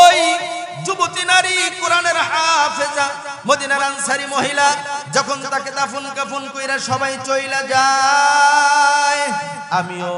ওই যুবতী নারী কোরআনের হাফেজা, মদিনার আনসারী মহিলা যখন তাকে দাফন কাফন কইরা সবাই চইলা যায়, আমিও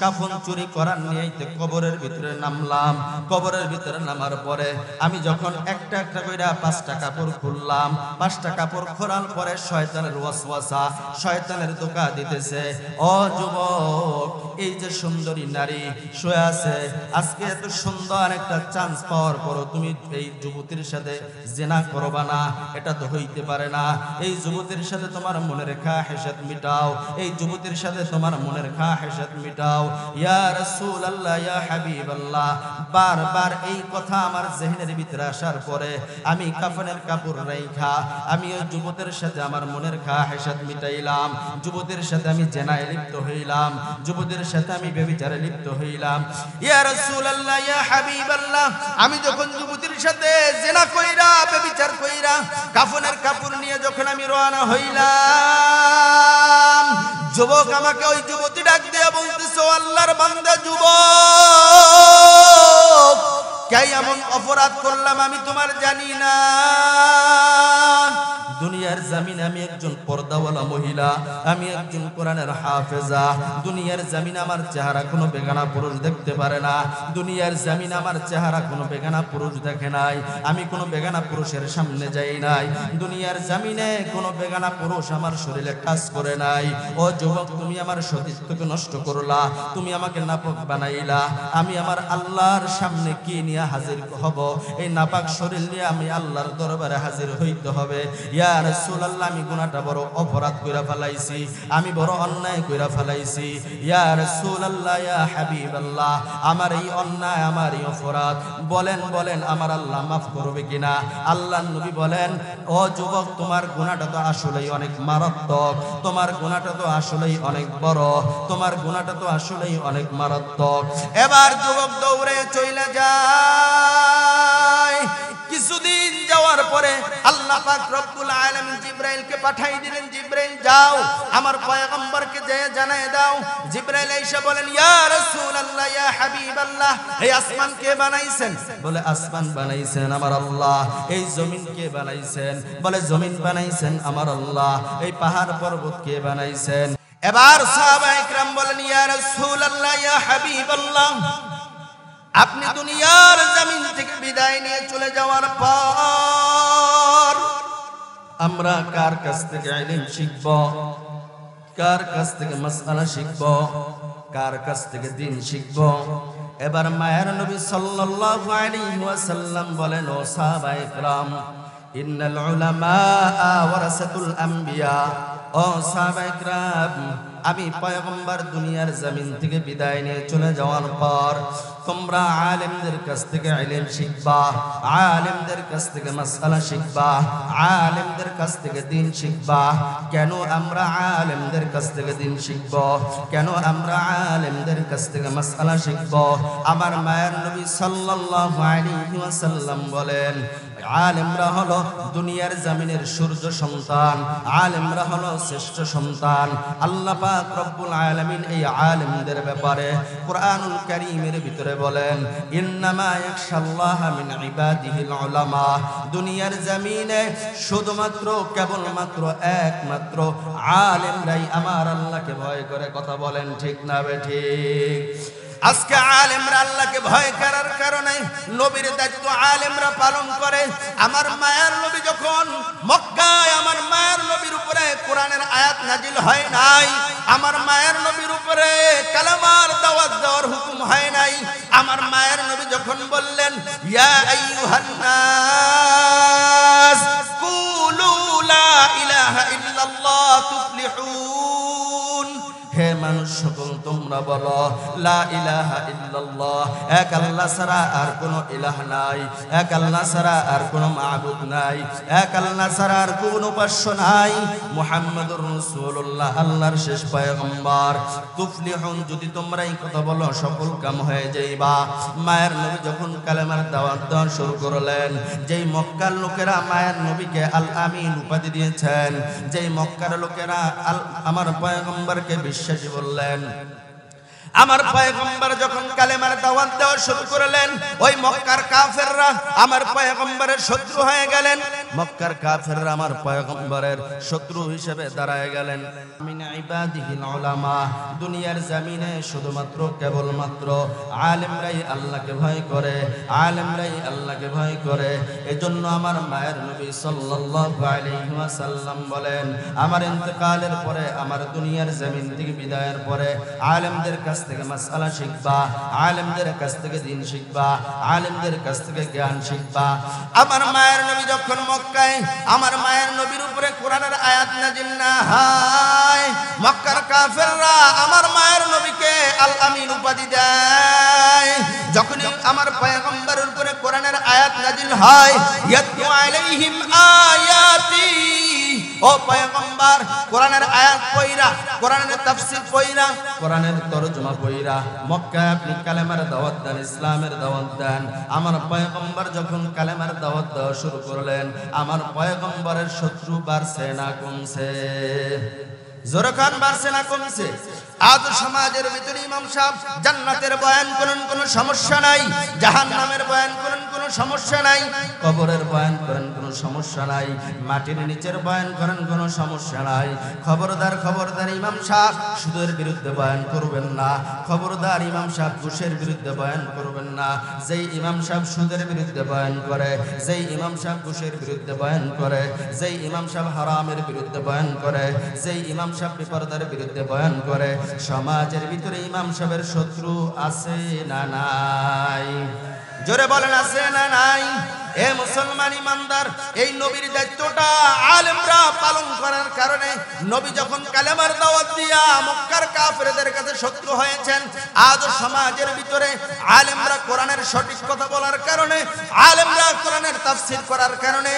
কাফন চুরি করার নিয়েতে কবরের ভিতরে নামলাম। কবরের ভিতরে নামার পরে আমি যখন একটা একটা কইরা পাঁচটা কাপড় খুললাম, পাঁচটা কাপড় খোলার পরে শয়তানের ওয়াসওয়াসা, শয়তানের দোকা দিতেছে। ও যুবক, এই যে সুন্দরী নারী শুয়ে আছে, আজকে এত সুন্দর একটা চান্স পাওয়ার পরও তুমি এই যুবতীর সাথে জেনা করবা না, এটা তো হইতে পারে না। এই যুবতীর সাথে তোমার মনের খা হেসাত মিটাও, এই যুবতীর সাথে তোমার মনের খা হেসাত মিটাও ইয়া লিপ্ত হইলাম। যুবতের সাথে আমি বেবিচারে লিপ্ত হইলাম। ইয়া রাসূলুল্লাহ, ইয়া হাবিবাল্লাহ। আমি যখন যুবতীর সাথে জেনা কইরা বেবিচার কইরা কাফনের কাপড় নিয়ে যখন আমি রওনা হইলাম যুবক আমাকে ওই যুবতী ডাক দিয়া বলতেছে, "ও আল্লাহর বান্দা যুব কে এমন অপরাধ করলাম আমি তোমার জানি না? দুনিয়ার জামিনে, আমি একজন পর্দাওয়ালা মহিলা, আমি একজন কোরআনের হাফেজা। দুনিয়ার জামিনে আমার চেহারা কোনো বেগানা পুরুষ দেখতে পারে না। দুনিয়ার জামিনে আমার চেহারা কোনো বেগানা পুরুষ দেখে নাই। আমি কোনো বেগানা পুরুষের সামনে যাই নাই। দুনিয়ার জামিনে কোনো বেগানা পুরুষ আমার শরীরে কাজ করে নাই। ও যুবক, তুমি আমার সতীত্বকে নষ্ট করলা, তুমি আমাকে নাপক বানাইলা। আমি আমার আল্লাহর সামনে কি নিয়ে হাজির হব? এই নাপাক শরীর নিয়ে আমি আল্লাহর দরবারে হাজির হইতে হবে। ইয়া রাসূলুল্লাহ, আমি গুনাহটা বড় অপরাধ কইরা ফেলাইছি, আমি বড় অন্যায় কইরা ফেলাইছি। ইয়া রাসূলুল্লাহ, ইয়া হাবিবাল্লাহ, আমার এই অন্যায় আমার এই অপরাধ, বলেন বলেন, আমার আল্লাহ মাফ করবে কিনা? আল্লাহর নবী বলেন, ও যুবক, তোমার গুনাহটা তো আসলেই অনেক মারাত্মক, তোমার গুনাহটা তো আসলেই অনেক বড়, তোমার গুনাহটা তো আসলেই অনেক মারাত্মক। এবার যুবক দৌড়ে চলে যায়। যাওয়ার পরে আল্লাহ পাক রব্বুল আলামিন জিব্রাইলকে পাঠাই দিলেন, জিব্রাইল, যাও, আমার পয়গম্বরকে যে জানায় দাও। জিব্রাইল এসে বলেন, ইয়া রাসূলুল্লাহ, ইয়া হাবিবাল্লাহ এই আসমান কে বানাইছেন? বলে, আসমান বানাইছেন আমার আল্লাহ, এই জমিন কে বানাইছেন? বলে, জমিন বানাইছেন আমার আল্লাহ, এই পাহাড় পর্বত কে বানাইছেন? এবার সাহাবা ইকরাম বলেন, ইয়া রাসূলুল্লাহ, ইয়া হাবিবাল্লাহ আপনি দুনিয়ার জমিন থেকে বিদায় নিয়ে চলে যাওয়ার পর আমরা কার কাছ থেকে ইলম শিখব কার কাছ থেকে মাসআলা শিখব কার কাছ থেকে দিন শিখব এবার মায়ের নবী সাল্লাল্লাহু আলাইহি ওয়াসাল্লাম বলেন ও সাহাবায়ে کرام ইন্নাল উলামা ওয়ারাসাতুল আম্বিয়া ও সাহাবায়ে کرام আমি পয়গম্বর দুনিয়ার জমিন থেকে বিদায় নিয়ে চলে যাওয়ার পর তোমরা আলেমদের কাছ থেকে ইলম শিখবা, আলেমদের কাছ থেকে মাসআলা শিখবা, আলেমদের কাছ থেকে দিন শিখবা। কেন আমরা আলেমদের কাছ থেকে দিন শিখব? কেন আমরা আলেমদের কাছ থেকে মাসআলা শিখব? আমার মায়ের নবী সাল্লাল্লাহু আলাইহি ওয়াসাল্লাম বলেন আলেমরা হলো দুনিয়ার জামিনের সূর্য সন্তান, আলেমরা হলো শ্রেষ্ঠ সন্তান। আল্লাহ পাক রব্বুল আলামিন এই আলেমদের ব্যাপারে কোরআনুল কারীমের ভিতরে বলেন, ইন্নামা ইয়াখশাল্লাহ মিন ইবাদিহিল উলামা। দুনিয়ার জামিনে শুধুমাত্র, কেবলমাত্র একমাত্র আলেমরাই আমার আল্লাহকে ভয় করে কথা বলেন ঠিক না বে ঠিক? আজকে আলেমরা আল্লাহকে ভয় করার কারণে নবীর দায়িত্ব আলেমরা পালন করে। আমার মায়ের নবী যখন মক্কায় আমার মায়ের নবীর উপরে কোরআনের আয়াত নাজিল হয় নাই, আমার মায়ের নবীর উপরে কালামার দাওয়াত দেওয়ার হুকুম হয় নাই, আমার মায়ের নবী যখন বললেন, ইয়া আইয়ুহান নাস কুলু লা ইলাহা ইল্লাল্লাহ তুফলিহুন হে মানুষ সকল তোমরা বলো এক আল্লাহ আর ইলাহ নাই, এক আল্লাহ আর নাই, এক আল্লাহ আর উপাস্য নাই। আল্লাহর শেষ যদি তোমরা এই কথা বলো সকল কাম হয়ে যাইবা। মায়ের নবী যখন কালেমার দাওয়াত দেওয়া শুরু করলেন, যেই মক্কার লোকেরা মায়ের নবীকে আল আমিন উপাধি দিয়েছেন, যেই মক্কার লোকেরা আল আমার পয়গম্বরকে বিশ্বাসী বললেন আমার পয়গম্বর যখন কালেমার দাওয়াত দেওয়া শুরু করলেন, ওই মক্কার কাফেররা আমার পয়গম্বরের শত্রু হয়ে গেলেন। মক্কার কাফেররা আমার পয়গম্বরের শত্রু হিসেবে দাঁড়ায় গেলেন। মিন ইবাদিহিল উলামা দুনিয়ার জমিনে শুধুমাত্র কেবলমাত্র আলেমরাই আল্লাহকে ভয় করে, আলেমরাই আল্লাহকে ভয় করে। এজন্য আমার মায়ের নবী সাল্লাল্লাহু আলাইহি ওয়াসাল্লাম বলেন, আমার ইন্তেকালের পরে, আমার দুনিয়ার জমিন থেকে বিদায়ের পরে, আলেমদের কাছ থেকে মাসআলা শিখবা, আলেমদের কাছ থেকে দিন শিখবা, আলেমদের কাছ থেকে জ্ঞান শিখবা। আমার মায়ের নবী যখন মক্কায়, আমার মায়ের নবীর উপরে কোরআনের আয়াত নাজিল না হয়, মক্কার কাফেররা আমার মায়ের নবীকে আল আমিন উপাধি দেয়। যখনই আমার পয়গম্বরের উপরে কোরআনের আয়াত নাজিল হয়, ইয়াতলু আলাইহিম আয়াতি ও পয়গম্বর, কোরআনের আয়াত পয়রা কোরআনের তাফসীর পয়রা কোরআনের তরজমা পয়রা মক্কায় আপনি কালেমার ইসলামের দাওয়াত আমার পয়গম্বর যখন কালেমার দাওয়াত দেওয়া শুরু করলেন, আমার পয়গম্বরের শত্রু বাড়ছে না কমছে। জোরখান বাড়ছে না কমছে। আজ সমাজের ভিতরে ইমাম সাহেব জান্নাতের বয়ান করেন, কোনো সমস্যা নাই। জাহান্নামের বয়ান করেন, কোনো সমস্যা নাই। কবরের বয়ান করেন, কোনো সমস্যা নাই। মাটির নিচের বয়ান করেন, কোনো সমস্যা নাই। খবরদার খবরদার ইমাম সাহেব সুদের বিরুদ্ধে বয়ান করবেন না। খবরদার ইমাম সাহেব ঘুষের বিরুদ্ধে বয়ান করবেন না। যেই ইমাম সাহেব সুদের বিরুদ্ধে বয়ান করে, যেই ইমাম সাহেব ঘুষের বিরুদ্ধে বয়ান করে, যেই ইমাম সাহেব হারামের বিরুদ্ধে বয়ান করে, যেই ইমাম সাহেব বিপরদার বিরুদ্ধে বয়ান করে সমাজের ভিতরে ইমাম সাহেবের শত্রু আছে না নাই? জোরে বলেন আছে না নাই? এ মুসলমান ইমানদার, এই নবীর দায়িত্বটা আলেমরা পালন করার কারণে নবী যখন কালেমার দাওয়াত দিয়া মক্কার কাফেরদের কাছে শত্রু হয়েছেন, আজ সমাজের ভিতরে আলেমরা কোরআনের সঠিক কথা বলার কারণে, আলেমরা কোরআনের তাফসীর করার কারণে,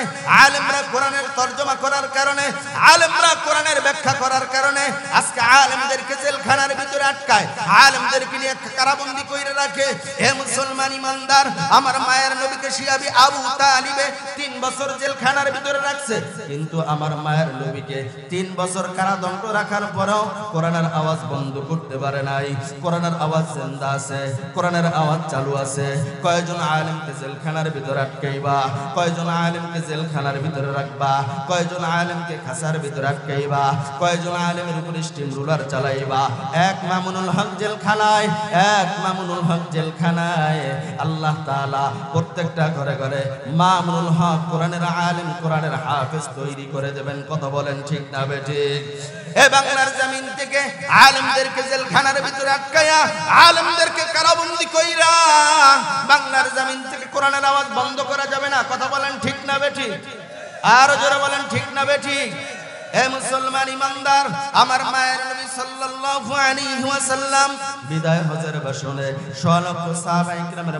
আলেমরা কোরআনের তর্জমা করার কারণে, আলেমরা কোরআনের ব্যাখ্যা করার কারণে আজকে আলেমদেরকে জেলখানার ভিতরে আটকায়, আলেমদেরকে নিয়ে কারাবন্দি করে রাখে। হে মুসলমান ইমানদার, আমার মায়ের নবীকে শিয়াবি আবু জেলখানার ভিতরে রাখছে। কিন্তু আমার মায়ের তিন বছর কারাদণ্ড রাখার পরেও আওয়াজ বন্ধ করতে পারে নাই। আওয়াজ আওয়াজ চালু আছে। জেলখানার ভিতরে আটকাইবা? কয়জন আলেমকে জেলখানার ভিতরে রাখবা? কয়জন আলেমকে খাসার ভিতরে আটকাইবা? কয়জন আলেমের উপর স্টিম রুলার চালাইবা? এক মামুনুল হক জেলখানায়, এক মামুনুল হক জেলখানায়। আল্লাহ তাআলা প্রত্যেকটা ঘরে ঘরে মামুনুল হক কোরআনের আলেম, কোরআনের হাফেজ তৈরি করে দেবেন। কথা বলেন ঠিক না বেঠিক এ বাংলার জমিন থেকে আলেমদেরকে জেলখানার ভিতরে আটকায়া আলেমদেরকে কারাবন্দি কইরা বাংলার জমিন থেকে কোরআনের আওয়াজ বন্ধ করা যাবে না। কথা বলেন ঠিক না বেঠিক আরও জোরে বলেন ঠিক না বেঠিক হে মুসলমান ইমানদার, আমার মায়ের নবী বিদায় হজের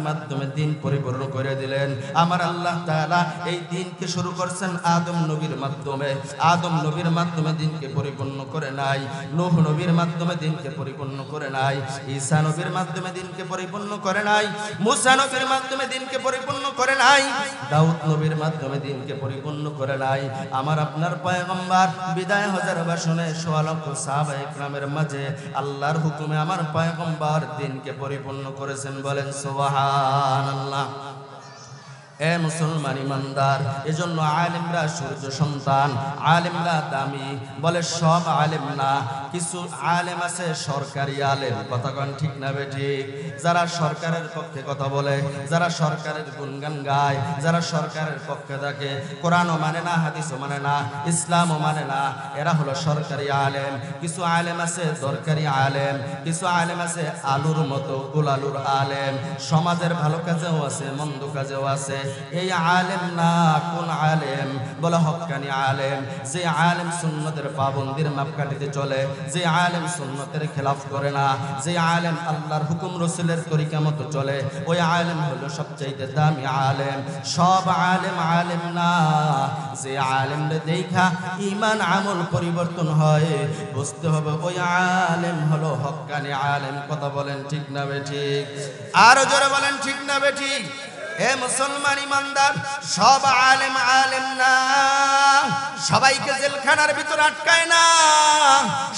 মাধ্যমে দিন পরিপূর্ণ করে দিলেন। আমার আল্লাহ তাআলা এই দিনকে শুরু করছেন আদম নবীর মাধ্যমে। আদম নবীর মাধ্যমে দিনকে পরিপূর্ণ করে নাই, নূহ নবীর মাধ্যমে দিনকে পরিপূর্ণ করে নাই, ঈসা নবীর মাধ্যমে দিনকে পরিপূর্ণ করে নাই, মুসা নবীর মাধ্যমে দিনকে পরিপূর্ণ করে নাই, দাউদ নবীর মাধ্যমে দিনকে পরিপূর্ণ করে নাই। আমার আপনার পয়গম্বর বিদায় হজার বাসনে সোয়া লক্ষ সাহাবা ইকরামের মাঝে আল্লাহর হুকুমে আমার পায়গম্বার দিনকে পরিপূর্ণ করেছেন বলেন, সুবহানাল্লাহ। এ মুসলমান ইমানদার, এজন্য আলেমরা সূর্য সন্তান, আলেমরা দামি, বলে সব আলেম না, কিছু আলেম আছে সরকারি আলেম, কথা কন ঠিক না বেঠিক যারা সরকারের পক্ষে কথা বলে, যারা সরকারের গুণগান গায়, যারা সরকারের পক্ষে থাকে কোরআনও মানে না, হাদিসও মানে না, ইসলামও মানে না, এরা হলো সরকারি আলেম। কিছু আলেম আছে দরকারি আলেম, কিছু আলেম আছে আলুর মতো, গোলালুর আলেম। সমাজের ভালো কাজেও আছে, মন্দ কাজেও আছে। এই আলেম না, কোন আলেম? বলে হকানি আলেম? যে আলেম সুন্নতের পাবন্দির মাপকাঠিতে চলে, যে আলেম সুন্নতের খেলাফ করে না, যে আলেম আল্লাহর হুকুম রসুলের তরিকা মতো চলে, ওই আলেম হলো সবচাইতে দামি আলেম। সব আলেম আলেম না, যে আলেম দেখা ইমান আমল পরিবর্তন হয়, বুঝতে হবে ওই আলেম হলো হকানি আলেম। কথা বলেন ঠিক না বেঠিক আরও জোরে বলেন ঠিক না বেঠিক হে মুসলমান ইমানদার সব আলেম আলেম না। সবাইকে জেলখানার ভিতর আটকায় না,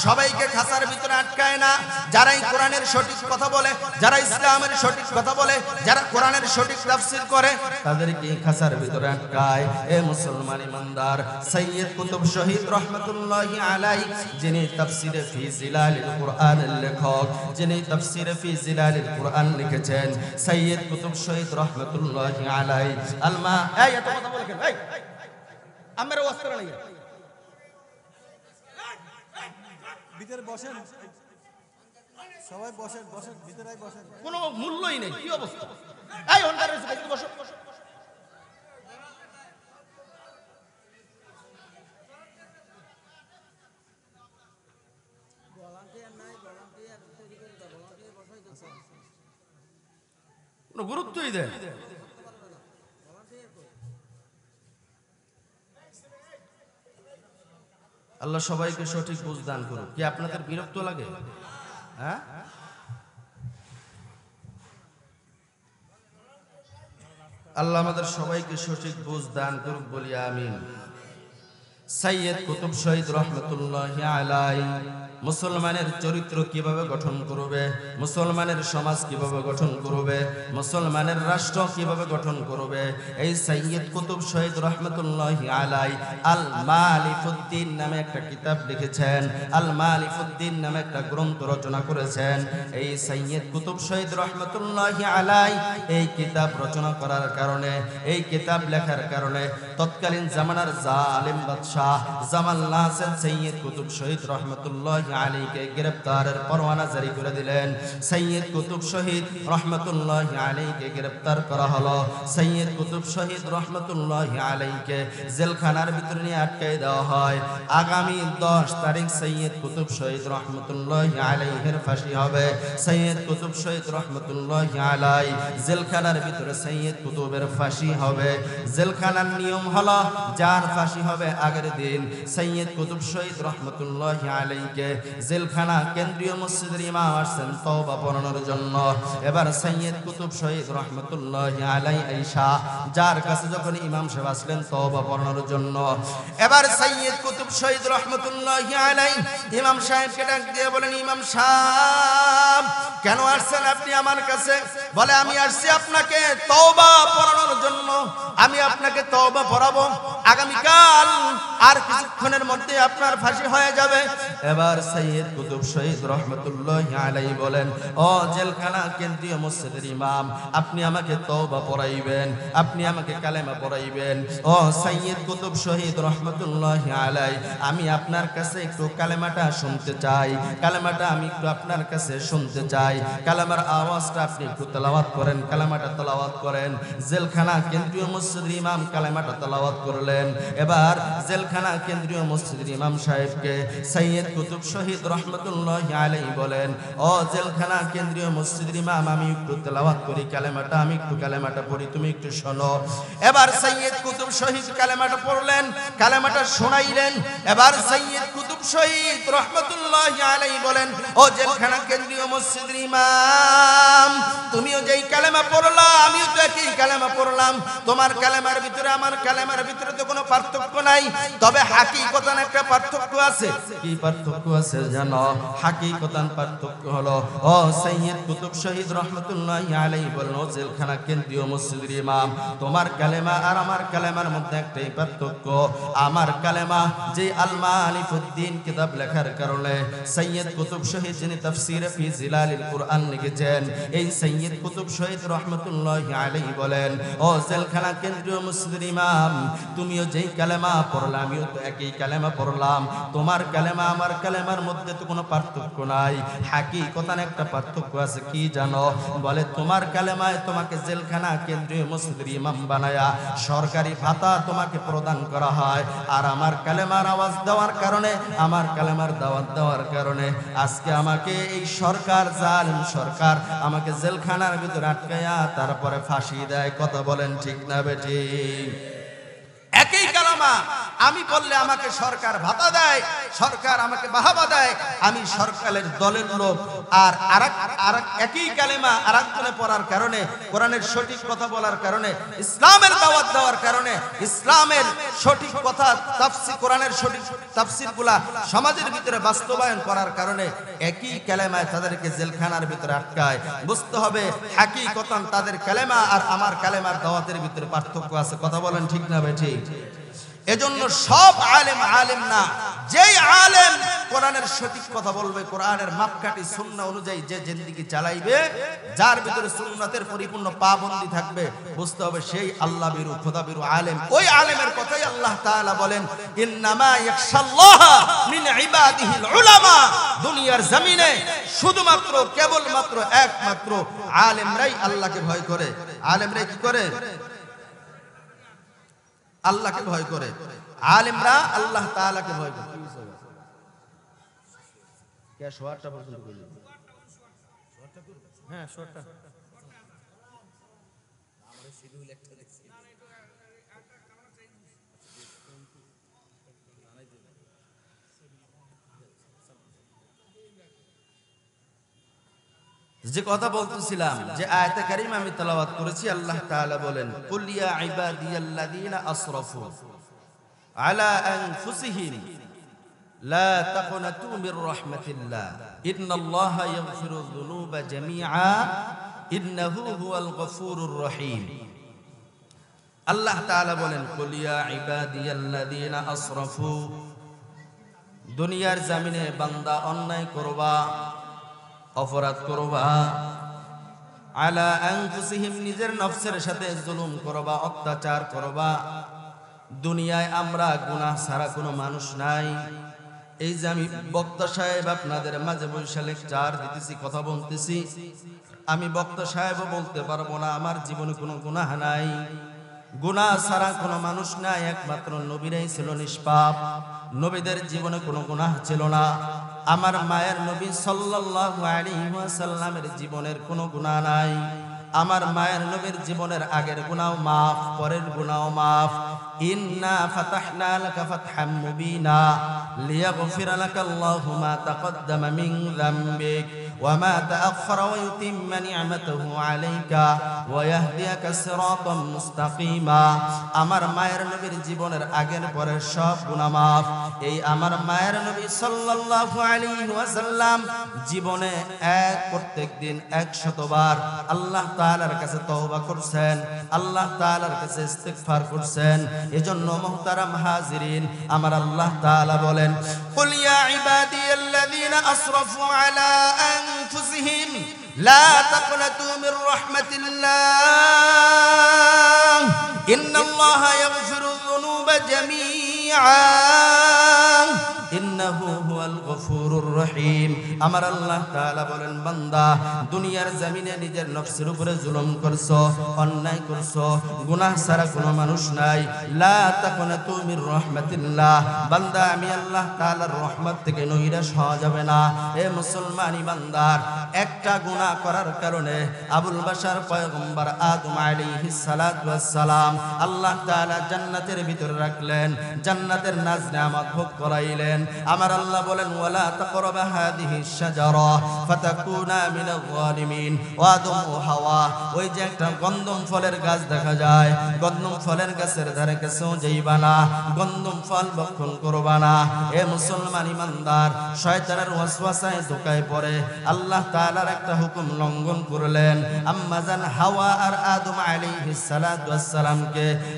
সবাইকে খাসার ভিতর আটকায় না। যারাই কোরআনের সঠিক কথা বলে, যারা ইসলামের সঠিক কথা বলে, যারা কোরআনের সঠিক তাফসীর করে, তাদেরকে খাসার ভিতরে আটকায়। এ মুসলমান ইমানদার সৈয়দ কুতুব শহীদ রহমতুল্লাহি আলাই যিনি তাফসিরে ফি জিলালিল কোরআনের লেখক, যিনি তাফসিরে ফি জিলালিল কোরআন লিখেছেন। সৈয়দ কুতুব শহীদ রহমতুল্লাহি আলাই আলমা, এই, এত কথা বলে কেন এই। আমার করে নাই। ভিতরে বসেন। সবাই বসেন বসেন ভিতরে বসেন। কোনো মূল্যই নেই কি অবস্থা? এই অন্ধার রয়েছে বসো। বসো। কোনো গুরুত্বই দেয় আল্লাহ সবাইকে সঠিক বুঝ দান করুক। কি আপনাদের বিরক্ত লাগে? হ্যাঁ? আল্লাহ আমাদের সবাইকে সঠিক বুঝ দান করুক বলি আমিন। সৈয়দ কুতুব শহীদ রহমতুল্লাহ আলাই মুসলমানের চরিত্র কীভাবে গঠন করবে? মুসলমানের সমাজ কীভাবে গঠন করবে? মুসলমানের রাষ্ট্র কীভাবে গঠন করবে? এই সৈয়দ কুতুব শহীদ রহমতুল্লাহ আলাই আল মালিফুদ্দিন নামে একটা কিতাব লিখেছেন আল মালিফুদ্দিন নামে একটা গ্রন্থ রচনা করেছেন। এই সৈয়দ কুতুব শহীদ রহমতুল্লাহ আলাই এই কিতাব রচনা করার কারণে, এই কিতাব লেখার কারণে তৎকালীন জামানার জালিম বাদশাহ জামাল নাসের সৈয়দ কুতুব শহীদ রহমতুল্লাহ আলীকে গ্রেপ্তারের পরোয়ানা জারি করে দিলেন। সৈয়দ কুতুব শহীদ রহমতুল্লাহ আলীকে গ্রেপ্তার করা হলো। সৈয়দ কুতুব শহীদ রহমতুল্লাহ আলীকে জেলখানার ভিতরে নিয়ে আটকাই দেওয়া হয়। আগামী দশ তারিখ সৈয়দ কুতুব শহীদ রহমতুল্লাহ আলাইহের ফাঁসি হবে। সৈয়দ কুতুব শহীদ রহমতুল্লাহ আলাই জেলখানার ভিতরে সৈয়দ কুতুবের ফাঁসি হবে। জেলখানার নিয়ম হলো, যার ফাঁসি হবে আগের দিন, সৈয়দ কুতুব শহীদ রহমতুল্লাহ আলাইকে জেলখানা, কেন্দ্রীয় মসজিদের ইমাম আসছেন তওবা পড়ানোর জন্য। এবার সৈয়দ কুতুব শহীদ রহমতুল্লাহ আলাই আইসা যার কাছে যখন ইমাম সাহেব আসলেন তওবা পড়ানোর জন্য। এবার সৈয়দ কুতুব শহীদ রহমতুল্লাহ আলাই, ইমাম সাহেবকে ডাক দিয়ে বলেন, ইমাম সাহেব, কেন আসছেন আপনি আমার কাছে? বলে, আমি আসছি আপনাকে তওবা পড়ানোর জন্য। আমি আপনাকে তওবা পড়াবো। আগামীকাল আর কিছুক্ষণের মধ্যে আপনার ফাঁসি হয়ে যাবে। এবার সৈয়দ কুতুব শহীদ রহমতুল্লাহ আলাই বলেন, ও জেলখানা কেন্দ্রীয় মসজিদের ইমাম, আপনি আমাকে তওবা পড়াইবেন, আপনি আমাকে কালেমা পড়াইবেন। ও সৈয়দ কুতুব শহীদ রহমতুল্লাহ আলাই আমি আপনার কাছে একটু কালেমাটা শুনতে চাই। কালেমাটা আমি একটু আপনার কাছে শুনতে চাই। কালেমার আওয়াজটা আপনি একটু তেলাওয়াত করেন, কালেমাটা তেলাওয়াত করেন। জেলখানা কেন্দ্রীয় মসজিদের ইমাম কালেমাটা তেলাওয়াত করলেন। এবার জেলখানা কেন্দ্রীয় মসজিদের ইমাম সাহেবকে সৈয়দ কুতুব শহীদ রহমতুল্লাহ আলাই বলেন, ও জেলখানা কেন্দ্রীয় মসজিদের ইমাম, আমি একটু তেলাওয়াত করি, কালেমাটা, আমি একটু কালেমাটা পড়ি, তুমি একটু শোনো। এবার সৈয়দ কুতুব শহীদ কালেমাটা পড়লেন, কালেমাটা শোনাইলেন। এবার সৈয়দ কুতুব শহীদ রহমতুল্লাহ আলাই বলেন, ও জেলখানা কেন্দ্রীয় মসজিদের ইমাম, তুমিও যেই কালেমা পড়লা, আমিও তো একই কালেমা পড়লাম। তোমার কালেমার ভিতরে, আমার কালেমার ভিতরে তো কোনো পার্থক্য নাই। তবে হাকিকতান একটা পার্থক্য আছে। কি পার্থক্য আছে হাকিকতান পার্থক্য ও সৈয়দ কুতুব শহীদ রহমতুল্লাহ আলাই জেলখানা কেন্দ্রীয় মসজিদের ইমাম, তোমার কালেমা আর আমার কালেমার মধ্যে একটাই পার্থক্য। আমার কালেমা যে আলমা আলিফুদ্দিন কিতাব লেখার কারণে সৈয়দ কুতুব শহীদ যিনি ফি জিলালিল কুরআন লিখেছেন, এই সৈয়দ কুতুব শহীদ রহমতুল্লাহ আলাই বলেন, ও জেলখানা কেন্দ্রীয় মসজিদের ইমাম, তুমিও যেই কালেমা পড়লা, আমিও তো একই কালেমা পড়লাম। তোমার কালেমা, আমার কালেমার মধ্যে তো কোনো পার্থক্য নাই। হাকি হাকিকতান একটা পার্থক্য আছে, কি জানো? বলে, তোমার কালেমায় তোমাকে জেলখানা, কেন্দ্রীয় মসজিদের ইমাম বানায়া সরকারি ভাতা তোমাকে প্রদান করা হয়। আর আমার কালেমার আওয়াজ দেওয়ার কারণে, আমার কালেমার দাওয়াত দেওয়ার কারণে আজকে আমাকে এই সরকার, জালিম সরকার আমাকে জেলখানার ভিতরে আটকায়া তারপরে ফাঁসি দেয়। কথা বলেন ঠিক না বেঠিক? একই কালামা। আমি বললে আমাকে সরকার ভাতা দেয়, সরকার আমাকে বাহাবা দেয়। আমি সরকারের দলের লোক। আর একই কালেমা আরেকজনে পড়ার কারণে, কোরআনের সঠিক কথা বলার কারণে, ইসলামের দাওয়াত দেওয়ার কারণে, ইসলামের সঠিক কথা তাফসির কোরআনের সঠিক তাফসিরগুলা সমাজের ভিতরে বাস্তবায়ন করার কারণে একই কালেমায় তাদেরকে জেলখানার ভিতরে আটকায়। বুঝতে হবে, হাকিকতান তাদের কালেমা আর আমার কালেমার দাওয়াতের ভিতরে পার্থক্য আছে। কথা বলেন ঠিক না ভাই, ঠিক? এজন্য সব আলেম আলেম না। যেই আলেম কোরআনের সঠিক কথা বলবে, কোরআনের মাপকাঠি সুন্না অনুযায়ী যে জিন্দিগি চালাইবে, যার ভিতরে সুন্নাতের পরিপূর্ণ পাবন্দি থাকবে, বুঝতে হবে সেই আল্লাহ বিরু, খোদা বিরু আলেম। ওই আলেমের কথাই আল্লাহ তাআলা বলেন, ইন্নামা ইয়াখশাল্লাহ মিন ইবাদিহিল উলামা। দুনিয়ার জমিনে শুধুমাত্র, কেবলমাত্র একমাত্র আলেমরাই আল্লাহকে ভয় করে। আলেমরাই কি করে? আল্লাহকে ভয় করে। আলেমরা আল্লাহ তাআলাকে ভয় করে। শোয়ারটা হ্যাঁ শর্টটা যে কথা বলতেছিলাম, যে আয়াতে কারিম আমি তেলাওয়াত করেছি, আল্লাহ তাআলা বলেন, কুল ইয়া ইবাদিয়াল্লাযীনা আসরাফু আলা আনফুসিহিম লা তাকনাতু মির রাহমাতিল্লাহ। ইন্নাল্লাহা ইয়াগফিরু যুনুবা জামিআ, ইন্নাহু হুয়াল গফুরুর রহিম। আল্লাহ তাআলা বলেন, কুল ইয়া ইবাদিয়াল্লাযীনা আসরাফু, দুনিয়ার জমিনে বান্দা অন্যায় করবা অপরাধ করবা। আলা আনফুসিহিম, নিজের নফসের সাথে জুলুম করবা, অত্যাচার করবা। দুনিয়ায় আমরা গুনাহ ছাড়া কোনো মানুষ নাই। এই যে আমি বক্তা সাহেব আপনাদের মাঝে বৈশা লেকচার দিতেছি, কথা বলতেছি। আমি বক্তা সাহেবও বলতে পারব না, আমার জীবনে কোনো গুনাহ নাই। গুনাহ ছাড়া কোনো মানুষ নাই, একমাত্র নবীরাই ছিল নিষ্পাপ। নবীদের জীবনে কোনো গুনাহ ছিল না। আমার মায়ের নবী সাল্লাল্লাহু আলাইহি ওয়াসাল্লামের জীবনের কোনো গুনাহ নাই। আমার মায়ের নবীর জীবনের আগের গুনাও মাফ, পরের গুনাও মাফ। ইন্না ফাতাহনা লাকা ফাতহাম মুবিনা, লিয়াগফিরা লাকা আল্লাহু মা তাকদ্দামা মিন যামবিক। وما تأخر ويتم نعمته عليك ويهديك صراطا مستقيما আমার মায়ের নবীর জীবনের আগের পরের সব গুনাহ মাফ এই আমার মায়ের নবী সাল্লাল্লাহু আলাইহি ওয়াসাল্লাম জীবনে এক প্রত্যেক দিন 100 বার আল্লাহ তাআলার কাছে তওবা করছেন আল্লাহ তাআলার কাছে ইস্তিগফার করছেন এজন্য মুহতারাম হাজিরিন আমার আল্লাহ তাআলা বলেন কুল ইয়া ইবাদিয়াল্লাযীনা আসরাফু আলা أنفسهم لا تقنطوا من رحمة الله. إن الله يغفر الذنوب جميعا. إنه هو الغفور রহিম। আমার আল্লাহ তাআলা বলেন, বান্দা, দুনিয়ার জমিনে নিজের নফসের উপরে জুলুম করছ, অন্যায় করছ, গুনাহ ছাড়া কোনো মানুষ নাই। লা তাকুনা তুমির রহমাতিল্লাহ। বান্দা, আমি আল্লাহ তাআলার রহমত থেকে নৈরাশ হওয়া যাবে না। এ মুসলমানি বান্দার, একটা গুনাহ করার কারণে আবুল বাশার পয়গম্বর আদম আলাইহিস সালাতু সালাম আল্লাহ তাআলা জান্নাতের ভিতরে রাখলেন, জান্নাতের নাজ নেয়ামত ভোগ করাইলেন। আমার আল্লাহ বলেন, ওয়ালা তাকর হাদিহি শাজারা ফাতাকুনা মিনাল যালিমিন ওয়া আদম হাওয়া, ওই যে একটা গন্ধম ফলের গাছ দেখা যায়। গন্ধম ফলের গাছের ধারে কাছেও যাইবা না। গন্ধম ফল ভক্ষণ করবা না। এ মুসলমান ইমানদার, শয়তানের ওয়াসওয়াসায় ধোকায় পড়ে। আল্লাহ তাআলার একটা হুকুম লঙ্ঘন করলেন। আম্মাজান হাওয়া আর আদম আলাইহিস সালাতু ওয়াস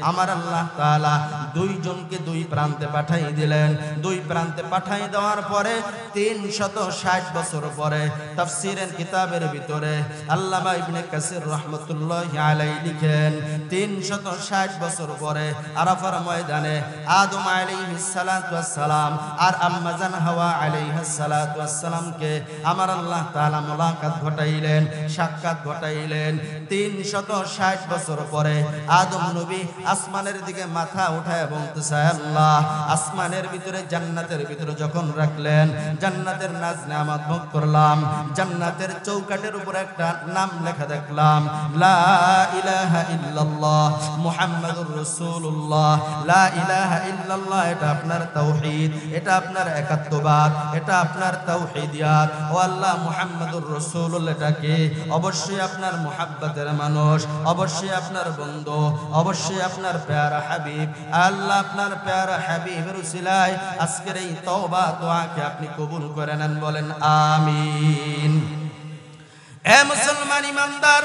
আমার আল্লাহ তাআলা দুইজনকে দুই প্রান্তে পাঠাই দিলেন। দুই প্রান্তে পাঠাই দেওয়ার পরে তিন শত ষাট বছর পরে তাফসিরের কিতাবের আমার আল্লাহ মোলাকাত ঘটাইলেন, সাক্ষাৎ ঘটাইলেন। তিন শত ষাট বছর পরে আদম নবী আসমানের দিকে মাথা উঠায় বলতেছে আল্লাহ আসমানের ভিতরে জান্নাতের ভিতরে যখন রাখলেন জান্নাতের নাজ নামাত ভোগ করলাম। জান্নাতের চৌকাটের উপর একটা নাম লেখা দেখলাম। লা ইলাহা ইল্লাল্লাহ মুহাম্মাদুর রাসূলুল্লাহ। লা ইলাহা ইল্লাল্লাহ, এটা আপনার তাওহীদ, এটা আপনার একাত্মবাদ, এটা আপনার তাওহীদিয়াত। ও আল্লাহ মুহাম্মাদুর রাসূলুল্লাহ এটাকে অবশ্যই আপনার মুহাব্বতের মানুষ, অবশ্যই আপনার বন্ধু, অবশ্যই আপনার প্যারা হাবিব। আল্লাহ আপনার প্যারা হাবিবের উসিলায় আজকের এই তওবা, দোয়াকে আপনি কবুল করে নেন বলেন আমিন। এ মুসলমান ইমানদার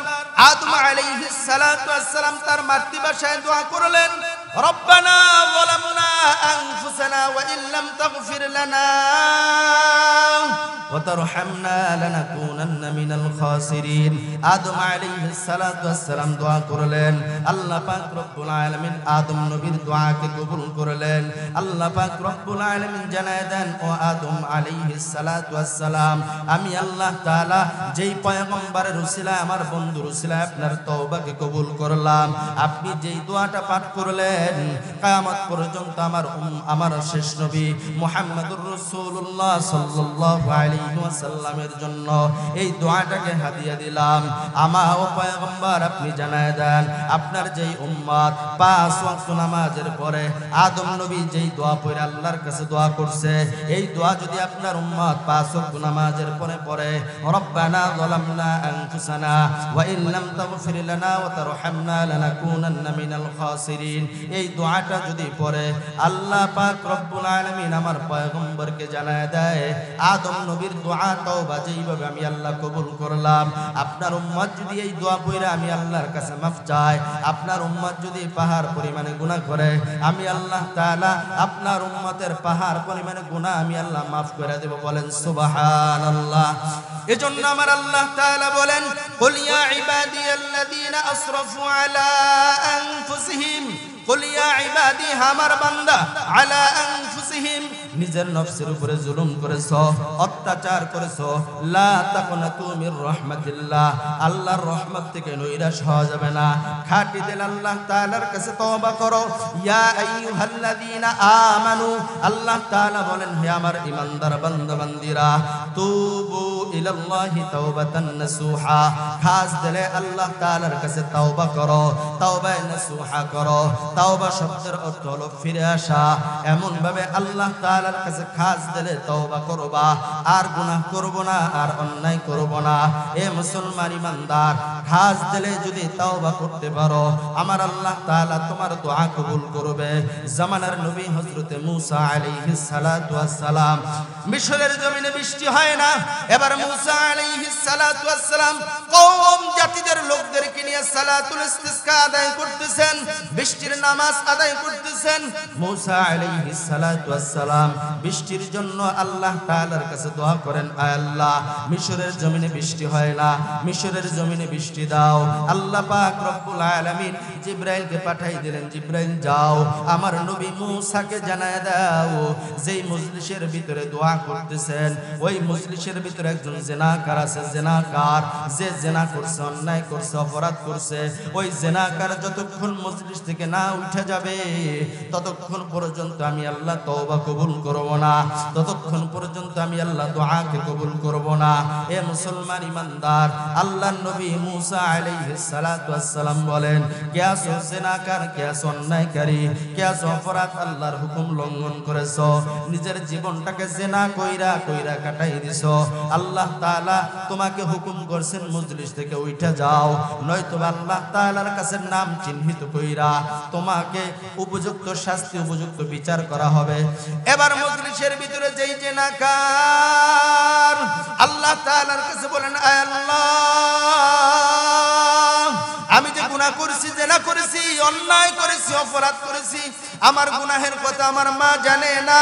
আদম আলাইহিস সালাম তার মাতৃভাষায় দোয়া করলেন। রব্বানা যালামনা আনফুসানা ওয়া ইল্লাম তাগফির লানা وترحمنا لنكونن من الخاسرين আদম আলাইহিস সালাতু ওয়াসসালাম দোয়া করলেন আল্লাহ পাক রব্বুল আলামিন আদম নবীর দোয়াকে কবুল করলেন আল্লাহ পাক রব্বুল আলামিন জানায় দেন ও আদম আলাইহিস সালাতু ওয়াসসালাম আমি আল্লাহ তাআলা যেই পয়গম্বরের উসিলায় আমার বন্ধুর উসিলায় আপনার তওবাকে কবুল করলাম আপনি যেই দোয়াটা পাঠ করলেন কিয়ামত পর্যন্ত আমার আমার শেষ নবী মুহাম্মদুর রাসূলুল্লাহ সাল্লাল্লাহু আলাইহি ওয়াসাল্লামের জন্য এই দোয়াটাকে হাদিয়া দিলাম। আমা ও পয়গম্বর, আপনি জানায় দেন, আপনার যেই উম্মত পাঁচ ওয়াক্ত নামাজের পরে আদম নবী যেই দোয়া পড়ে আল্লাহর কাছে দোয়া করছে, এই দোয়া যদি আপনার উম্মত পাঁচ ওয়াক্ত নামাজের পরে পড়ে, রব্বানা যালামনা আনফুসানা ওয়া ইন লাম তাগফির লানা ওয়া তারহামনা লানাকুনান্না মিনাল খাসিরিন। এই দোয়াটা যদি পড়ে, আল্লাহ পাক রব্বুল আলামিন আমার পয়গম্বরকে জানায় দেয়, আদম নবীর দোয়া, তওবা যেইভাবে আমি আল্লাহ কবুল করলাম, আপনার উম্মত যদি এই দোয়া পড়ে, আমি আল্লাহর কাছে মাফ চাই। আপনার উম্মত যদি পাহাড় পরিমাণে গুনাহ করে, আমি আল্লাহ তাআলা আপনার উম্মতের পাহাড় পরিমাণে গুনাহ আমি আল্লাহ মাফ করে দেব, বলেন সুবহানাল্লাহ। এজন্য আমার আল্লাহ তাআলা বলেন, কুল ইয়া ইবাদিয়াল্লাযীনা আসরাফু আলা আনফুসিহিম ইয়া ইবাদি, আমার বান্দা, আলা আনফুসিহিম। নিজের নফসের উপরে জুলুম করেছ, অত্যাচার করেছ। লা তাকুনাতু মির রাহমাতিল্লাহ। আল্লাহর রহমত থেকে নৈরাশ হওয়া যাবে না। খাঁটি দিল আল্লাহ তাআলার কাছে তওবা করো। ইয়া আইয়ুহাল্লাযীনা আমানু, আল্লাহ তাআলা বলেন, হে আমার ঈমানদার বান্দা বান্দিরা তুবু ইলাল্লাহি তাওবাতান নাসুহা। খাস দিলে আল্লাহ তাআলার কাছে তওবা করো তওবা নাসুহা করো। তওবা শব্দের অর্থ হলো ফিরে আসা। এমন ভাবে আল্লাহ তাআলার কাছে খাস দিলে তওবা করবা, আর গুনাহ করব না, আর অন্যায় করব না। এ মুসলমান ইমানদার, খাস দিলে যদি তওবা করতে পারো, আমার আল্লাহ তাআলা তোমার দোয়া কবুল করবে। জামানার নবী হযরতে মূসা আলাইহিস সালাতু ওয়াস সালাম, মিশরের জমিনে বৃষ্টি হয় না? এবার মূসা আলাইহিস সালাতু ওয়াস সালাম কওম জাতিদের লোকদেরকে নিয়ে সালাতুল ইস্তিসকা আদায় করতেছেন। বৃষ্টির নামাজ আদায় করতেছেন। মূসা আলাইহিস সালাতু সালাম বৃষ্টির জন্য আল্লাহ তাআলার কাছে দোয়া করেন, আয় আল্লাহ, মিশরের জমিনে বৃষ্টি হয় না, মিশরের জমিনে বৃষ্টি দাও। আল্লাহ পাক রব্বুল আলামিন জিব্রাইলকে পাঠাই দিলেন, জিব্রাইল, যাও, আমার নবী মূসাকে জানায় দাও, যেই মজলিসের ভিতরে দোয়া করতেছেন, ওই মজলিসের ভিতরে একজন জেনাকার আছে, জেনাকার। যে জেনা করছে, অন্যায় করছে, অপরাধ করছে, ওই জেনাকার যতক্ষণ মজলিস থেকে না উঠে যাবে। ততক্ষণ পর্যন্ত আমি আল্লাহ তওবা কবুল করব না। ততক্ষণ পর্যন্ত আমি আল্লাহ দোয়াকে কবুল করব না। এ মুসলমান ইমানদার, আল্লাহর নবী মুসা আলাইহিস সালাতু ওয়াস সালাম বলেন, কে আসো জেনাকার, কে আসো অন্যায়কারী, কে আসো অপরাধ, আল্লাহর হুকুম লঙ্ঘন করেছ। নিজের জীবনটাকে জেনা কইরা কইরা কাটাই দিছো। আল্লাহ তাআলা তোমাকে হুকুম করছেন, মজলিস থেকে উঠে যাও। নয়তো আল্লাহ তাআলার কাছে নাম চিহ্নিত কইরা তোমাকে উপযুক্ত শাস্তি, উপযুক্ত বিচার করা হবে। এবার মজলিসের ভিতরে যেই যে নাকার আল্লাহ তাআলার কাছে বলেন, আয় আল্লাহ, আমি যে গুনাহ করেছি, জেনা করেছি, অন্যায় করেছি, অপরাধ করেছি আমার গুনাহের কথা আমার মা জানে না,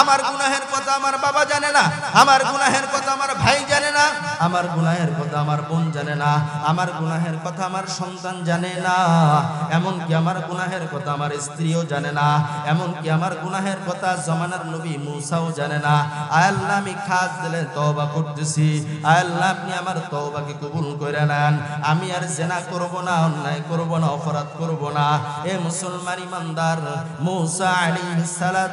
আমার গুনাহের কথা আমার বাবা জানে না, আমার গুনাহের কথা আমার ভাই জানে না, আমার গুনাহের কথা আমার বোন জানে না, আমার গুনাহের কথা আমার সন্তান জানে না, এমনকি আমার গুনাহের কথা আমার স্ত্রীও জানে না, এমনকি আমার গুনাহের কথা জমানার নবী মুসাও জানে না। আল্লাহ, আমি খাস দিলে তওবা করতেছি। আল্লাহ, আপনি আমার তওবাকে কবুল করে নেন। আমি আর জেনা করব না, অন্যায় করব না, অপরাধ করব না। এ মুসলমান ইমানদার মুসা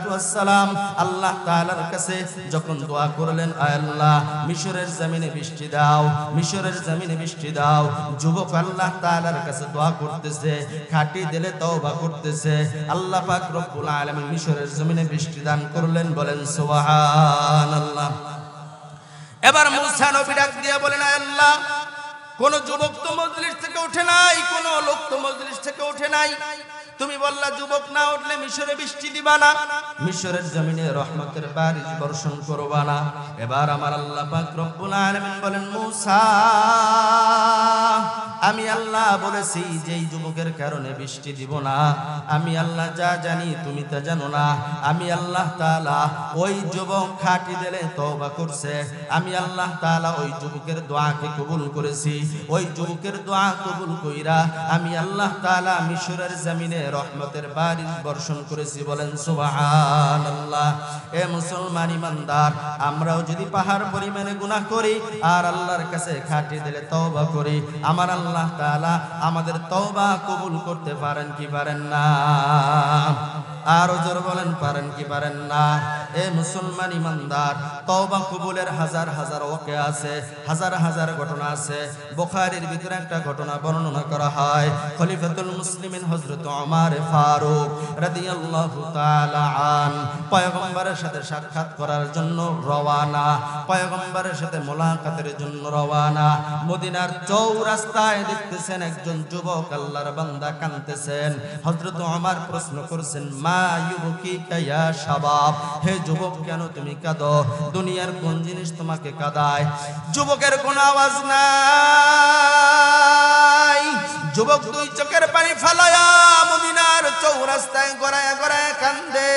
ওয়াস সালাম আল্লাহ তাআলার কাছে যখন দোয়া করলেন আল্লাহ, মিশরের জমিনে বৃষ্টি দাও, মিশরের জমিনে বৃষ্টি দাও। যুবক আল্লাহ তাআলার কাছে দোয়া করতেছে, খাটি দিলে তওবা করতেছে। আল্লাহ পাক রব্বুল আলামিন মিশরের জমিনে বৃষ্টি দান করলেন, বলেন, সুবহানাল্লাহ। এবার মুসা নবী ডাক দিয়ে বলেন আল্লাহ, কোন যুবক তো মজলিস থেকে উঠে নাই, কোন লোক তো মজলিস থেকে উঠে নাই। তুমি বললা, যুবক, না উঠলে মিশরে বৃষ্টি দিবা না। মিশরের জমিনে রহমতের বারিশ বর্ষণ করবা না। এবার আমার আল্লাহ পাক রব্বুল আলামিন বলেন, মুসা, আমি আল্লাহ বলেছি যে এই যুবকের কারণে বৃষ্টি দিব না। আমি আল্লাহ যা জানি তুমি তা জানো না। আমি আল্লাহ তাআলা ওই যুবক খাটি দিলে তওবা করছে। আমি আল্লাহ তাআলা ওই যুবকের দোয়াকে কবুল করেছি। ওই যুবকের দোয়া কবুল কইরা আমি আল্লাহ তাআলা মিশরের জমিনে রহমতের বারিশ বর্ষণ করেছি, বলেন, সুবহানাল্লাহ। এ মুসলমান ইমানদার, আমরাও যদি পাহাড় পরিমাণে গুনাহ করি, আর আল্লাহর কাছে খাটি দিলে তওবা করি, আমার আল্লাহ তাআলা আমাদের তওবা কবুল করতে পারেন কি পারেন না? আরও জোর বলেন, পারেন কি পারেন না? এ মুসলমান ইমানদার, তওবা কবুলের হাজার হাজার ওকে আছে, হাজার হাজার ঘটনা আছে। বুখারীর ভিতরে একটা ঘটনা বর্ণনা করা হয়। খলিফাতুল মুসলিমিন হযরত ওমর ফারুক রাদিয়াল্লাহু তাআলা আন। পয়গম্বরের সাথে সাক্ষাৎ করার জন্য রওয়ানা। পয়গম্বরের সাথে মোলাকাতের জন্য রওয়ানা। মদিনার চৌরাস্তায় দেখতেছেন একজন যুবক, আল্লাহর বান্দা কাঁদতেছেন। হযরত ওমর প্রশ্ন করছেন, মা ইউবকিকা ইয়া শাবাব? হে যুবক, কেন তুমি কাঁদো? দুনিয়ার কোন জিনিস তোমাকে কাঁদায়? যুবকের কোনো আওয়াজ নাই। যুবক দুই চোখের পানি ফালায়া চৌরাস্তায় গড়ায় গড়ায় কান্দে।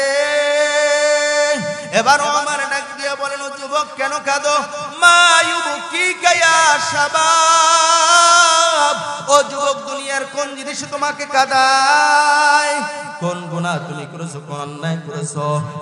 এবার আমার ডাক দিয়ে বলেন যুবক, কেন কাঁদো? মা কি গায়া শাবাব ও যুবক দুনিয়ার কোন জিনিস তোমাকে কাঁদায়? কোন গুনাহ তুমি করেছ, কোন অন্যায় করেছ?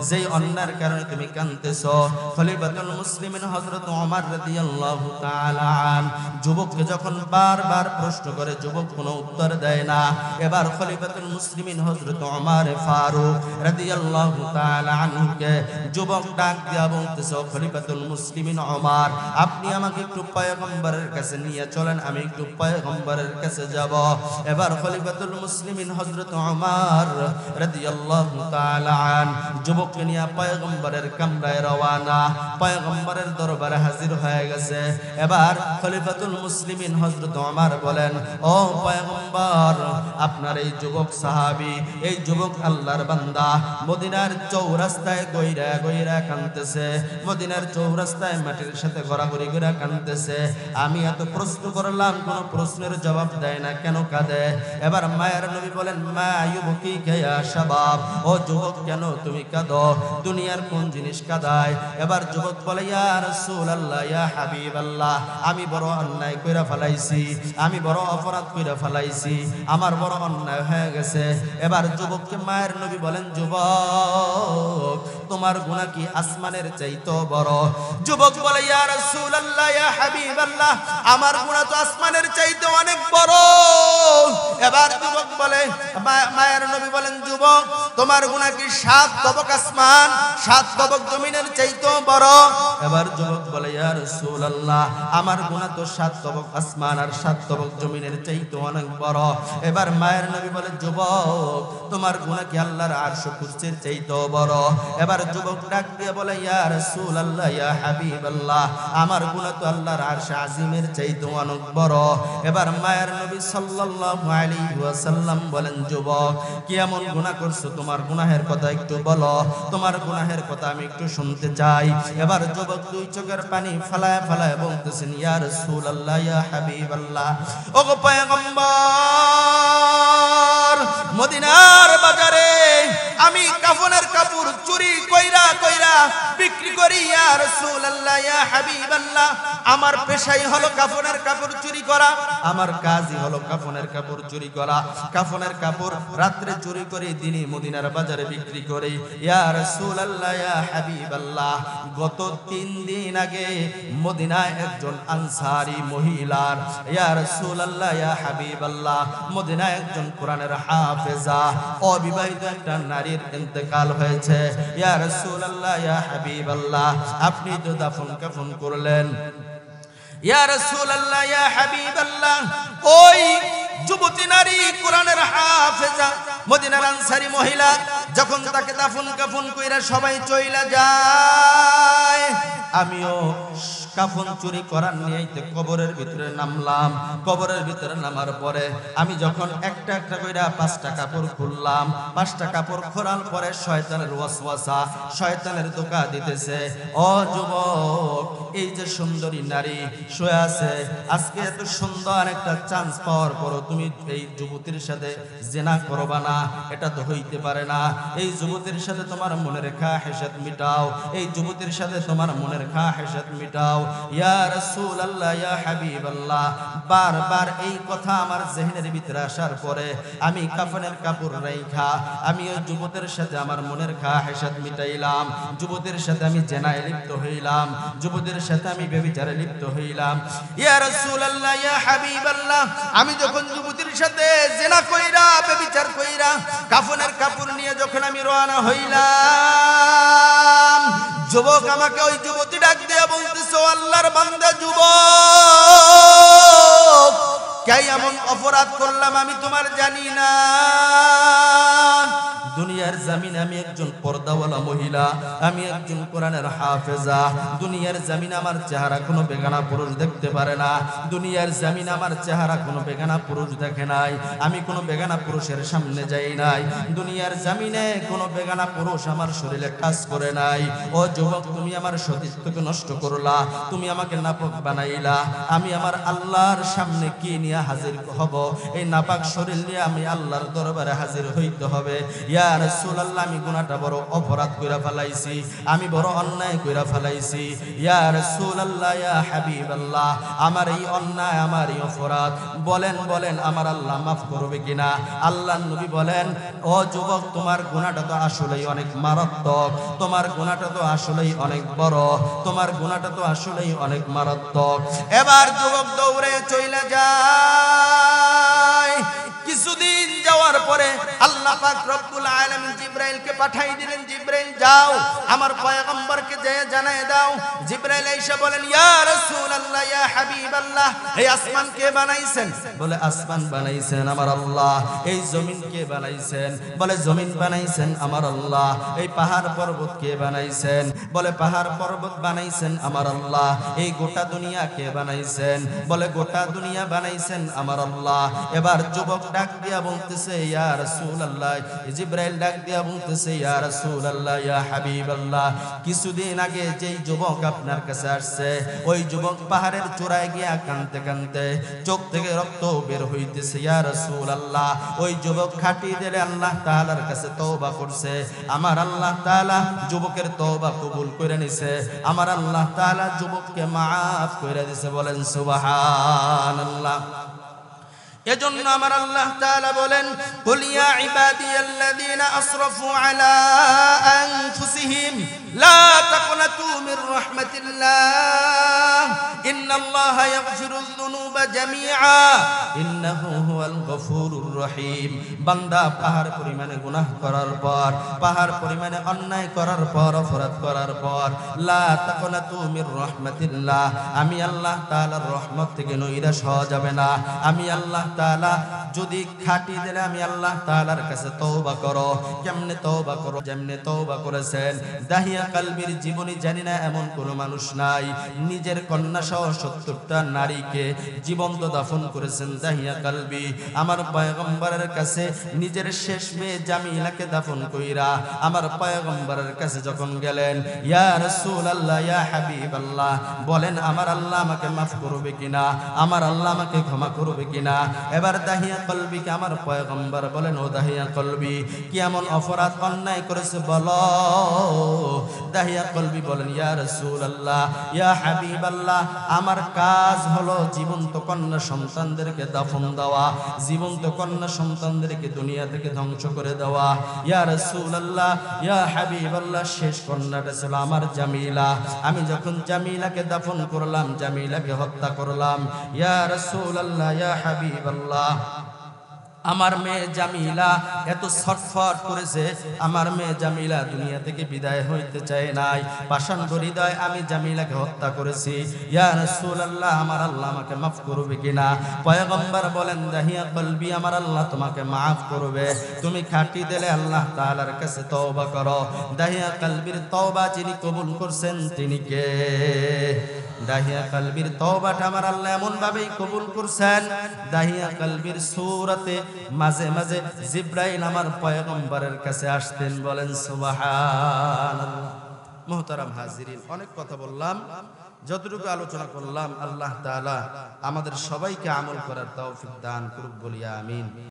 যেই অন্যায়ের কারণে তুমি কাঁদতেছো। খলিফাতুল মুসলিমিন হযরত ওমর রাদিয়াল্লাহু তাআলা যুবককে যখন বারবার প্রশ্ন করে, যুবক কোনো উত্তর দেয় না। এবার খলিফাতুল মুসলিমিন হযরত ওমর ফারুক রাদিয়াল্লাহু তাআলা আনহুকে যুবক ডাক দিয়া বলতেছে, "ও খলিফাতুল মুসলিমিন ওমর, আপনি আমাকে একটু পয়গম্বরের কাছে নিয়ে চলেন, আমি একটু পয়গম্বরের কাছে যাব। এবার খলিফাতুল মুসলিমিন হযরত ওমর রাদিয়াল্লাহু তাআলা আন যুবককে নিয়ে পয়গম্বরের কামরায় রওয়ানা। পয়গম্বরের দরবারে হাজির হয়ে গেছে। এবার খলিফাতুল মুসলিমিন হযরত ওমর বলেন, ও পয়গম্বর, আপনার এই যুবক সাহাবী, এই যুবক আল্লাহর বান্দা, মদিনার চৌরাস্তায় গইরা গইরা কাঁদতেছে। মদিনার চৌরাস্তায় মাটির সাথে ঘোরাঘুরি করে কাঁদতেছে। আমি এত প্রশ্ন করলাম, কোন প্রশ্নের জবাব দেয় না, কেন কাঁদে? এবার মায়ের নবী বলেন, মা আয়ুবকি গয়া শাবাব, ও যুবক, কেন তুমি কাঁদো? দুনিয়ার কোন জিনিস কাঁদায়? এবার যুবক বলে, ইয়া রাসূলুল্লাহ, ইয়া হাবিবাল্লাহ, আমি বড় অন্যায় কইরা ফেলাইছি, আমি বড় অপরাধ কইরা ফেলাইছি, আমার বড় অন্যায় হয়ে গেছে। এবার যুবককে মায়ের নবী বলেন, যুবক, তোমার গুনাহ কি আসমানের চাইতো বড়? যুবক বলে, ইয়া রাসূলুল্লাহ, ইয়া হাবিবাল্লাহ, আমার গুনাহ তো আসমানের চাইতে অনেক আমার গুনাহ তো সাত তবক আসমান আর সাত তবক জমিনের চাইতো অনেক বড়। এবার মায়ের নবী বলে, যুবক, তোমার গুনাহ কি আল্লাহর আরশ কুরসির চাইতো বড়? এবার যুবক ডাক দিয়ে বলে, ইয়া রাসূলুল্লাহ, ইয়া হাবিবাল্লাহ, আমার গুনাহ তো আল্লাহর আরশ আজিমের চাইতো অনেক বড়। এবার মায়ের নবী সাল্লাল্লাহু আলাইহি ওয়াসাল্লাম বলেন, যুবক, কি এমন গুনাহ করছ? তোমার গুনাহের কথা একটু বলো। তোমার গুনাহের কথা আমি একটু শুনতে চাই। এবার যুবক দুই চোখের পানি ফালায় ফালায় বলতেছেন, ইয়া রাসূলুল্লাহ, ইয়া হাবিবাল্লাহ ওগো পয়গম্বর, মদিনার বাজারে আমি কাফনের চুরি কইরা কইরা বিক্রি করি, ইয়া রাসূলুল্লাহ, ইয়া হাবিবাল্লাহ। আমার পেশাই হলো কাফনের কাপড় চুরি করা, আমার কাজই হলো কাফনের কাপড় চুরি করা। কাফনের কাপড় রাত্রে চুরি করে, দিনে মদিনার বাজারে বিক্রি করে। ইয়া রাসূলুল্লাহ, ইয়া হাবিবাল্লাহ, গত তিন দিন আগে মদিনায় একজন আনসারি মহিলার, ইয়া রাসূলুল্লাহ, ইয়া হাবিবাল্লাহ, মদিনায় একজন কোরআনের হাফেজা, অবিবাহিত একটা নারীর ইন্তেকাল হয়েছে। ইয়া রাসূলুল্লাহ, ইয়া হাবিবাল্লাহ, আপনি তো দাফন কাফন করলেন। ইয়া রাসূলুল্লাহ, ইয়া হাবিবাল্লাহ, ওই যুবতী নারী কোরআনের হাফেজা, মদিনার আনসারি মহিলা, যখন তাকে দাফন কাফন কইরা সবাই চইলা যায়, আমিও কাফন চুরি করার নিয়েতে কবরের ভিতরে নামলাম। কবরের ভিতরে নামার পরে আমি যখন একটা একটা কইরা পাঁচটা কাপড় খুললাম পাঁচটা কাপড় খোলার পরে শয়তানের ওয়াসওয়াসা, শয়তানের দোকা দিতেছে। ও যুবক, এই যে সুন্দরী নারী, শুয়ে আছে, আজকে এত সুন্দর একটা চান্স পাওয়ার পরও তুমি এই যুবতীর সাথে জেনা করবা না, এটা তো হইতে পারে না। এই যুবতীর সাথে তোমার মনের খা হেসাত মিটাও, এই যুবতীর সাথে তোমার মনের খা হেসাত মিটাও ইয়া রাসূলুল্লাহ, ইয়া হাবিবাল্লাহ, বারবার এই কথা আমার জেহনের ভিতরে আসার পরে আমি কাফনের কাপড় রাইখা, আমি ওই যুবতের সাথে আমার মনের খা হেসাত মিটাইলাম যুবতের সাথে আমি জেনায় লিপ্ত হইলাম যুবতের সাথে আমি বেবিচারে লিপ্ত হইলাম। ইয়া রাসূলুল্লাহ, ইয়া হাবিবাল্লাহ, আমি যখন যুবতীর সাথে জেনা কইরা বেবিচার কইরা কাফনের কাপড় নিয়ে যখন আমি রওনা হইলাম, যুবক আমাকে ওই যুবতী ডাক দিয়ে বলতেছে "ও আল্লাহর বান্দা যুব কে এমন অপরাধ করলাম আমি তোমার জানি না। দুনিয়ার জামিন, আমি একজন পর্দাওয়ালা মহিলা, আমি একজন কোরআনের হাফেজা। দুনিয়ার জামিন আমার চেহারা কোনো বেগানা পুরুষ দেখতে পারে না। দুনিয়ার জামিন আমার চেহারা কোনো বেগানা পুরুষ দেখে নাই। আমি কোনো বেগানা পুরুষের সামনে যাই নাই। দুনিয়ার জামিনে কোনো বেগানা পুরুষ আমার শরীরে কাজ করে নাই। ও যুবক, তুমি আমার সতীত্বকে নষ্ট করলা, তুমি আমাকে নাপক বানাইলা। আমি আমার আল্লাহর সামনে কি নিয়ে হাজির হব? এই নাপাক শরীর নিয়ে আমি আল্লাহর দরবারে হাজির হইতে হবে। ইয়া আমি বড় অপরাধ ফেলাইছি, আমি বড় অন্যায় ফেলাইছি। আমার এই অন্যায়, আমার এই অপরাধ, বলেন বলেন, আমার আল্লাহ মাফ করবে কিনা? নবী বলেন, ও যুবক, তোমার গুনাহটা তো আসলেই অনেক মারাত্মক, তোমার গুনাহটা তো আসলেই অনেক বড়, তোমার গুনাহটা তো আসলেই অনেক মারাত্মক। এবার যুবক দৌড়ে চইলা যায়। আমার আল্লাহ, এই জমিন বানাইছেন? বলে, জমিন আল্লাহ, এই পাহাড় পর্বত কে বানাইছেন? বলে, পাহাড় পর্বত বানাইছেন আমার আল্লাহ, এই গোটা দুনিয়া কে বানাইছেন? বলে, গোটা দুনিয়া বানাইছেন আমার আল্লাহ। এবার যুবক ডাক দিয়া বলতেছে, ইয়া রাসূলুল্লাহ জিব্রাইল ডাক দিয়া বলতেছে, ইয়া রাসূলুল্লাহ, ইয়া হাবিবাল্লাহ, কিছুদিন আগে যেই যুবক আপনার কাছে আসছে, ওই যুবক পাহাড়ের চূড়ায় গিয়া কানতে কানতে চোখ থেকে রক্ত বের হইতেছে, ইয়া রাসূলুল্লাহ, ওই যুবক খাটি দিলে আল্লাহ তাআলার কাছে তওবা করছে। আমার আল্লাহ তাআলা যুবকের তওবা কবুল করে নিছে। আমার আল্লাহ তাআলা যুবককে মাফ করে দিছে। বলেন, সুবহানাল্লাহ। এজন্য আমার আল্লাহ তাআলা বলেন কুল ইয়া ইবাদিয়াল্লাযীনা আসরাফু আলা আনফুসিহিম। লা তাকনাতু মির রাহমাতিল্লাহ। ইন্নাল্লাহা ইয়াগফিরুয যুনুবা জামিআ। ইন্নাহু হুয়াল গফুরুর রহিম। বান্দা পাহাড় পরিমাণে গুনাহ করার পর অন্যায় করার পর, অপরাধ করার পর, লা তাকনাতু আমি আল্লাহ তাআলার রহমত থেকে নৈরাশ হওয়া যাবে না। আমি আল্লাহ তাআলা যদি খাটি দিলে আমি আল্লাহ তাআলার কাছে তওবা করো। কেমনে তওবা করো? যেমনে তওবা করেছেন। দাহিয়া কালবির জীবনী জানি না, এমন কোনো মানুষ নাই। নিজের কন্যা সহ সত্তরটা নারীকে জীবন্ত দাফন করেছেন দাহিয়া কালবি। আমার পয়গম্বরের কাছে নিজের শেষ মেয়ে জামিলাকে দাফন কইরা আমার পয়গম্বরের কাছে যখন গেলেন, ইয়া আল্লাহ ইয়া হাবিব আল্লাহ বলেন আমার আল্লাহ আমাকে মাফ করবে কিনা? আমার আল্লাহ আমাকে ক্ষমা করবে কিনা? এবার দাহিয়া কলবিকে আমার পয়গম্বর বলেন, ও দাহিয়া কলবি, কি এমন অপরাধ অন্যায় করেছে বলো? দাহিয়া কলবি বলেন, ইয়া রাসূলুল্লাহ, ইয়া হাবিবাল্লাহ, আমার কাজ হলো জীবন্ত কন্যা সন্তানদেরকে দাফন দেওয়া, জীবন্ত কন্যা সন্তানদেরকে দুনিয়া থেকে ধ্বংস করে দেওয়া। ইয়া রাসূলুল্লাহ, ইয়া হাবিবাল্লাহ, শেষ কন্যাটা ছিল আমার জামিলা। আমি যখন জামিলাকে দাফন করলাম, জামিলাকে হত্যা করলাম। ইয়া রাসূলুল্লাহ, ইয়া হাবিবাল্লাহ আমার মেয়ে জামিলা এত ছটফট করেছে, আমার মেয়ে জামিলা দুনিয়া থেকে বিদায় হইতে চায় নাই। পাষাণ হৃদয় আমি জামিলাকে হত্যা করেছি। ইয়া রাসূলুল্লাহ, আমার আল্লাহ আমাকে মাফ করবে কিনা? পয়গম্বর বলেন, দাহিয়া কলবি, আমার আল্লাহ তোমাকে মাফ করবে। তুমি খাটি দিলে আল্লাহ তাআলার কাছে তওবা করো। দাহিয়া কলবির তওবা যিনি কবুল করছেন, তিনি কে? দাহিয়া কালবির তওবাটা আমার আল্লাহ এমন ভাবেই কবুল করছেন। দাহিয়া কালবির সূরাতে মাঝে মাঝে জিব্রাইল আমার পয়গম্বরের কাছে আসতেন, বলেন, সুবহানাল্লাহ। মুহতারাম হাজিরিন, অনেক কথা বললাম, যতটুকু আলোচনা করলাম, আল্লাহ তাআলা আমাদের সবাইকে আমল করার তৌফিক দান করুক বলিয়া আমিন।